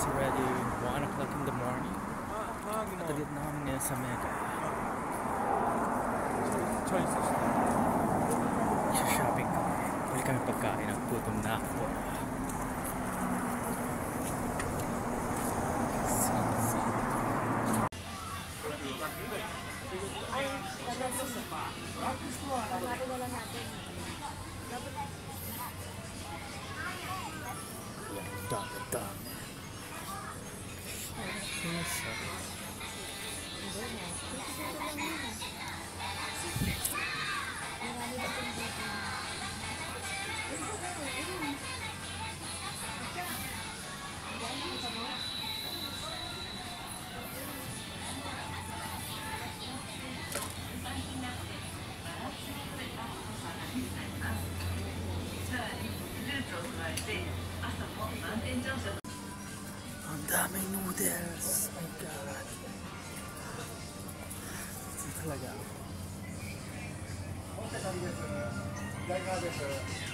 it's already 1 o'clock in the morning. At na kami ngayon sa Mega Choices Isa-shopping kami Balik kami pagkain. At gutom na ako. Dami, dami. 朝も満点乗車。Daming noodles. Oh my God. Ito talaga. ご